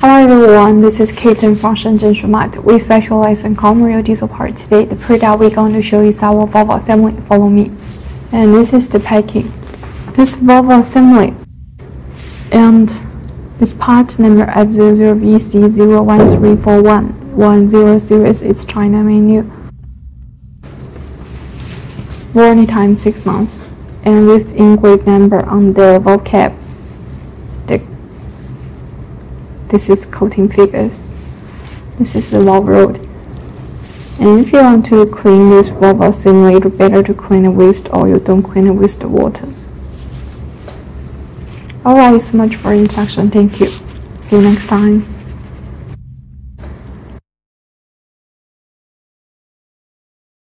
Hello everyone, this is Caitlin from Shenzhen Shumatt. We specialize in commercial diesel parts. Today, the product we're going to show is our valve assembly. Follow me. And this is the packing. This valve assembly. And this part number F00VC0134110 series is China menu. Warranty time 6 months. And this engraved number on the valve cap this is coating figures. This is the valve road. And if you want to clean this assembly, it's better to clean it with oil, don't clean it with the water. Alright, so much for instruction. Thank you. See you next time.